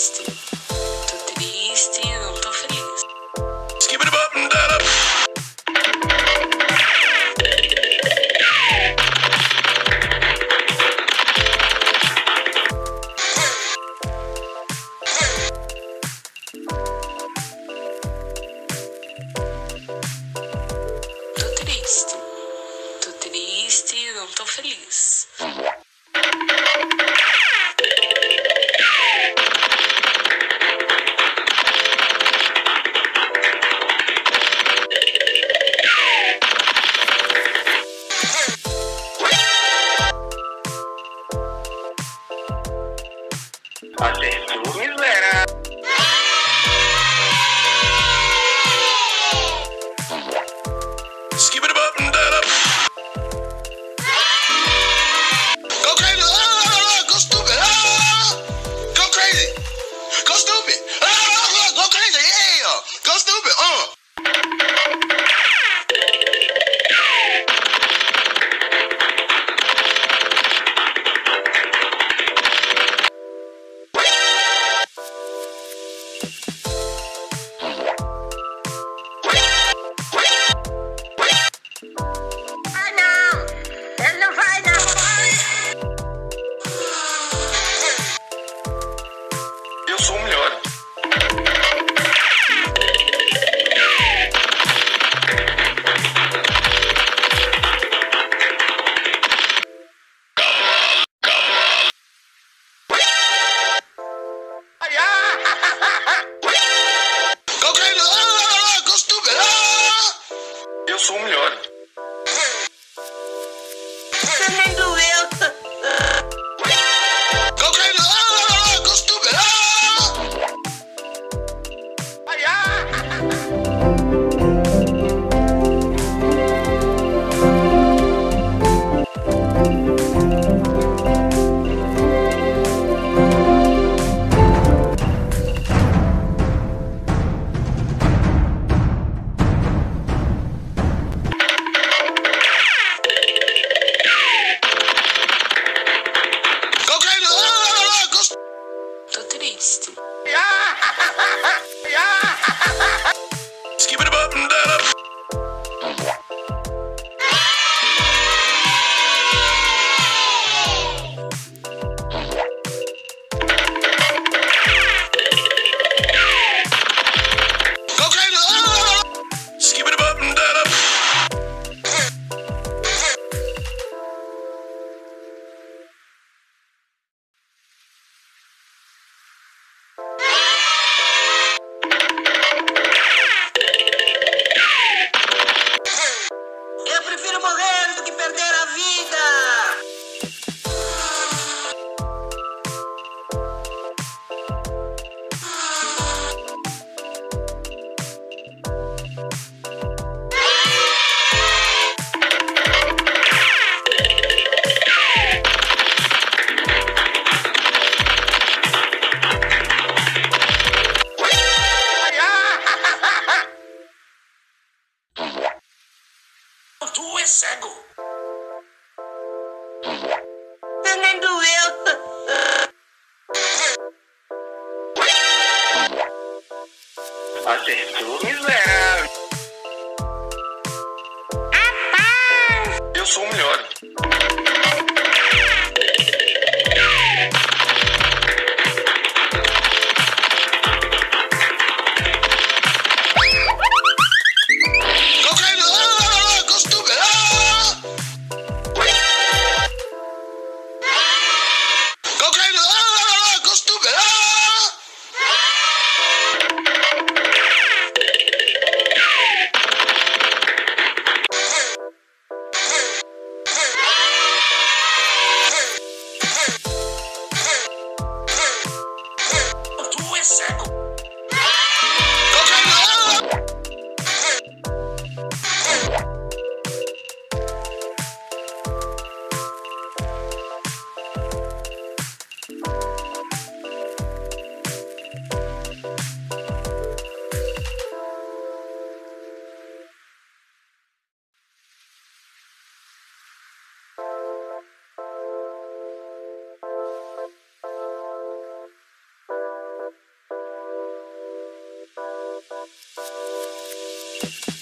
triste. Tô triste, não tô feliz. Tô triste, não tô feliz. you later. tu é cego. Não doeu. Acertou, miserável. Eu sou o melhor. you